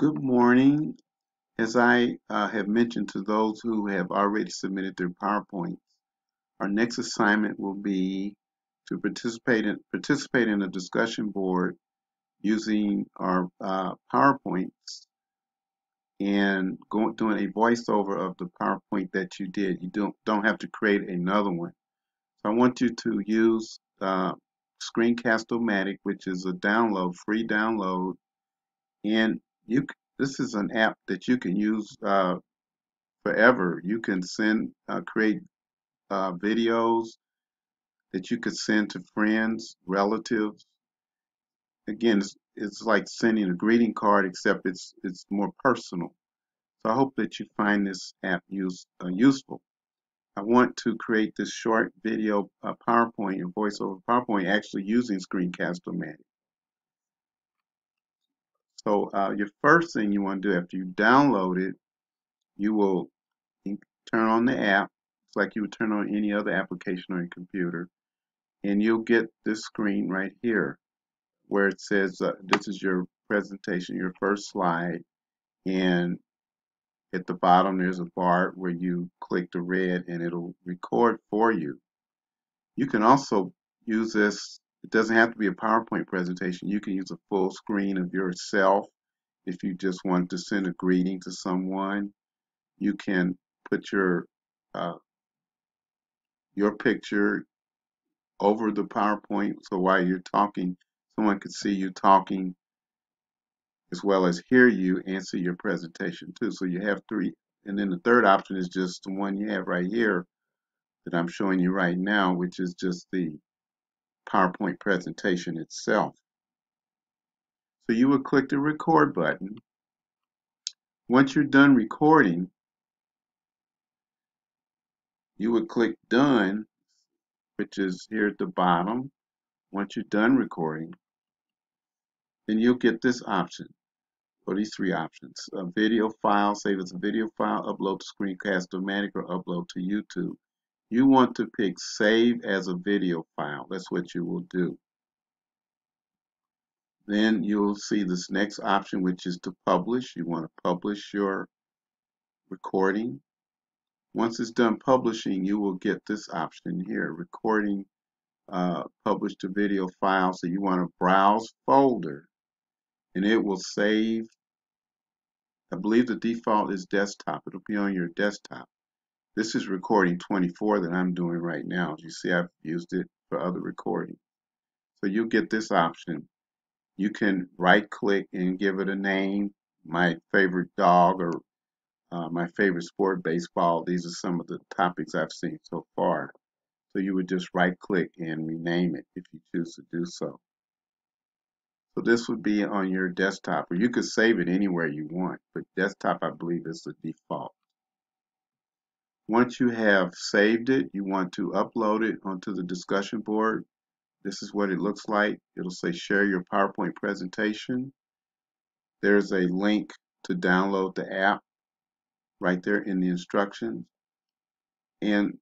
Good morning. As I uh, have mentioned to those who have already submitted their PowerPoints, our next assignment will be to participate in, participate in a discussion board using our uh, PowerPoints and going, doing a voiceover of the PowerPoint that you did. You don't, don't have to create another one. So I want you to use uh, Screencast-O-Matic, which is a download, free download, and you this is an app that you can use uh, forever. You can send, uh, create uh, videos that you could send to friends, relatives. Again, it's, it's like sending a greeting card, except it's it's more personal. So I hope that you find this app use, uh, useful. I want to create this short video uh, PowerPoint and voiceover PowerPoint actually using Screencast-O-Matic. So uh, your first thing you want to do after you download it, you will turn on the app. It's like you would turn on any other application on your computer. And you'll get this screen right here where it says uh, this is your presentation, your first slide. And at the bottom there's a bar where you click the red and it'll record for you. You can also use this it doesn't have to be a PowerPoint presentation. You can use a full screen of yourself if you just want to send a greeting to someone. You can put your uh, your picture over the PowerPoint so while you're talking, someone could see you talking as well as hear you answer your presentation too. So you have three. And then the third option is just the one you have right here that I'm showing you right now, which is just the PowerPoint presentation itself. So you would click the record button. Once you're done recording, you would click done, which is here at the bottom. Once you're done recording, then you'll get this option, or these three options. A video file, save as a video file, upload to Screencast-O-Matic, or upload to YouTube. You want to pick save as a video file. That's what you will do. Then you'll see this next option, which is to publish. You want to publish your recording. Once it's done publishing, you will get this option here, recording uh, publish to video file. So you want to browse folder and it will save. I believe the default is desktop. It'll be on your desktop. This is recording 24 that I'm doing right now. You see, I've used it for other recording. So you'll get this option you can right click and give it a name. My favorite dog or uh, my favorite sport, baseball. These are some of the topics I've seen so far. So you would just right click and rename it if you choose to do so. So this would be on your desktop, or you could save it anywhere you want, but desktop I believe is the default. Once you have saved it, you want to upload it onto the discussion board this is what it looks like. It'll say share your PowerPoint presentation. There's a link to download the app right there in the instructions. And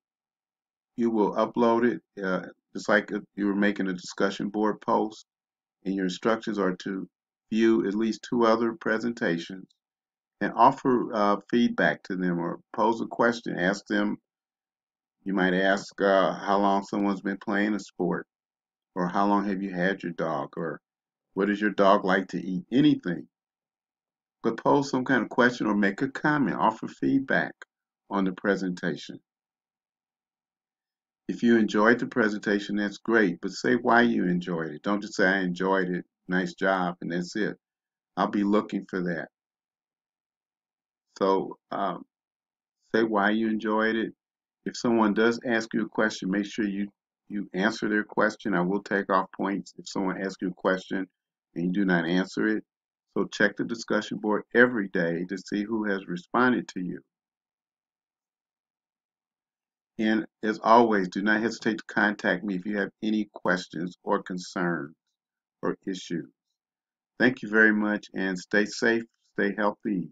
you will upload it uh, just like if you were making a discussion board post. And your instructions are to view at least two other presentations and offer uh, feedback to them or pose a question. Ask them, you might ask uh, how long someone's been playing a sport or how long have you had your dog or what does your dog like to eat? Anything. But pose some kind of question or make a comment offer feedback on the presentation. If you enjoyed the presentation that's great but say why you enjoyed it. Don't just say i enjoyed it. Nice job and that's it. I'll be looking for that so um, say why you enjoyed it if someone does ask you a question make sure you you answer their question. I will take off points if someone asks you a question and you do not answer it. So check the discussion board every day to see who has responded to you. And as always, do not hesitate to contact me if you have any questions or concerns or issues. Thank you very much and stay safe, stay healthy.